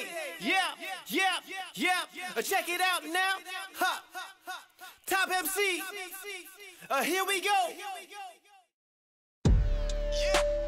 hey, yeah, yeah, yeah. Uh, check it out now. Ha. Top MC. Uh, here we go. Yeah.